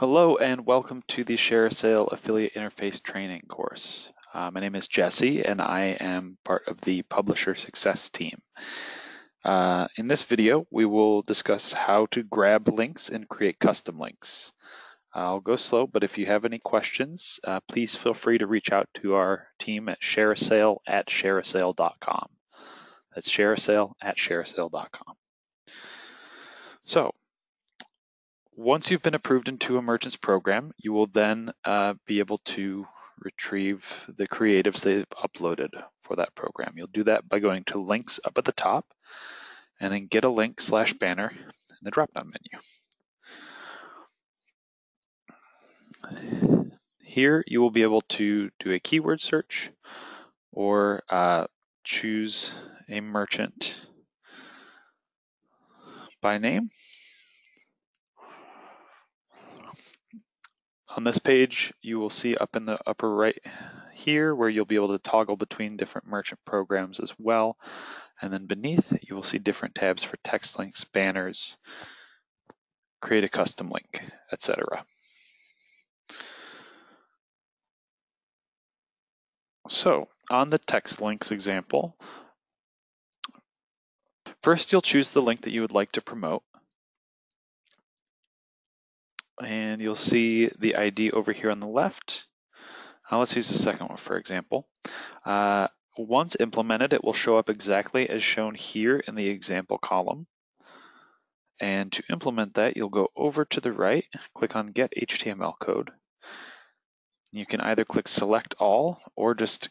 Hello and welcome to the ShareASale Affiliate Interface Training course. Uh, my name is Jesse and I am part of the Publisher Success team. Uh, in this video, we will discuss how to grab links and create custom links. I'll go slow, but if you have any questions, uh, please feel free to reach out to our team at shareasale at shareasale.com. That's shareasale at shareasale.com. So once you've been approved into a merchant's program, you will then uh, be able to retrieve the creatives they've uploaded for that program. You'll do that by going to links up at the top and then get a link slash banner in the drop-down menu. Here you will be able to do a keyword search or uh, choose a merchant by name On this page, you will see up in the upper right here where you'll be able to toggle between different merchant programs as well. And then beneath, you will see different tabs for text links, banners, create a custom link, etc. So on the text links example, first you'll choose the link that you would like to promote and you'll see the ID over here on the left. Uh, let's use the second one, for example. Uh, once implemented, it will show up exactly as shown here in the example column. And to implement that, you'll go over to the right, click on Get HTML Code. You can either click Select All or just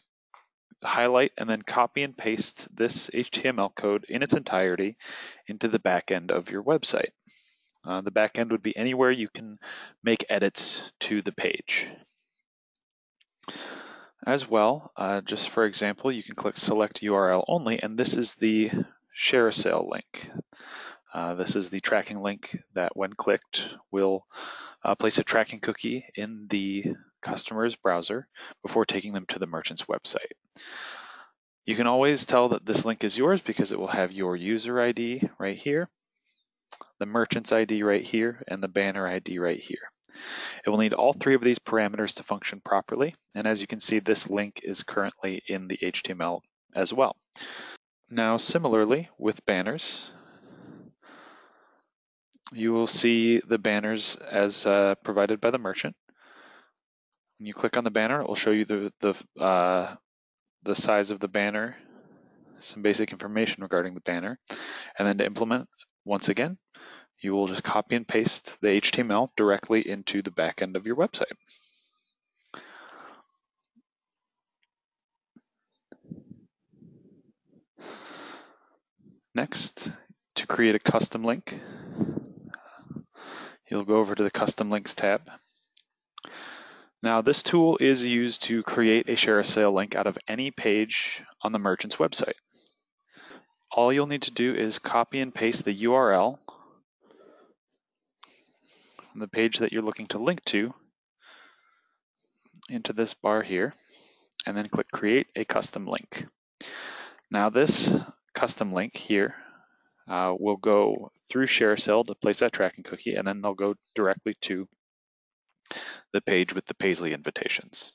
highlight and then copy and paste this HTML code in its entirety into the back end of your website. Uh, the backend would be anywhere you can make edits to the page. As well, uh, just for example, you can click select URL only, and this is the ShareASale link. Uh, this is the tracking link that when clicked will uh, place a tracking cookie in the customer's browser before taking them to the merchant's website. You can always tell that this link is yours because it will have your user ID right here the merchant's ID right here, and the banner ID right here. It will need all three of these parameters to function properly, and as you can see, this link is currently in the HTML as well. Now, similarly with banners, you will see the banners as uh, provided by the merchant. When you click on the banner, it will show you the, the, uh, the size of the banner, some basic information regarding the banner, and then to implement, once again, you will just copy and paste the HTML directly into the back end of your website. Next, to create a custom link, you'll go over to the Custom Links tab. Now, this tool is used to create a ShareASale link out of any page on the merchant's website. All you'll need to do is copy and paste the URL the page that you're looking to link to into this bar here, and then click Create a Custom Link. Now this custom link here uh, will go through ShareASale to place that tracking cookie, and then they'll go directly to the page with the Paisley invitations.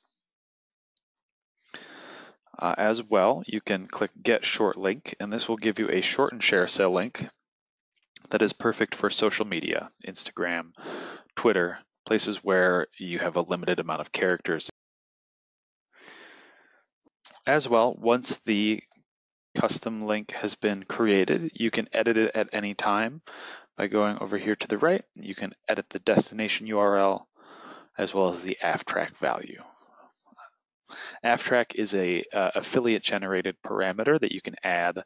Uh, as well, you can click Get Short Link, and this will give you a shortened ShareASale link that is perfect for social media, Instagram, Twitter, places where you have a limited amount of characters. As well, once the custom link has been created, you can edit it at any time by going over here to the right. You can edit the destination URL as well as the AffTrack value. AffTrack is a uh, affiliate generated parameter that you can add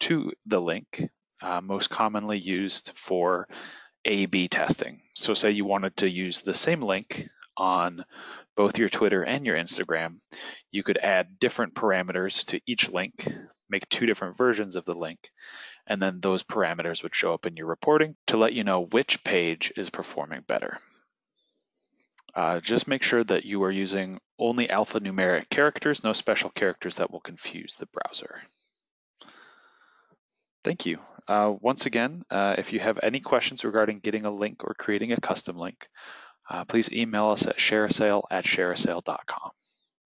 to the link uh, most commonly used for A-B testing. So say you wanted to use the same link on both your Twitter and your Instagram, you could add different parameters to each link, make two different versions of the link, and then those parameters would show up in your reporting to let you know which page is performing better. Uh, just make sure that you are using only alphanumeric characters, no special characters that will confuse the browser. Thank you. Uh, once again, uh, if you have any questions regarding getting a link or creating a custom link, uh, please email us at shareasale at shareasale.com.